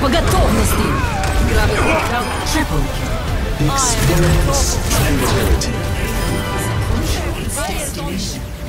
Огонь по готовности! Triple Experience tranquility. kill.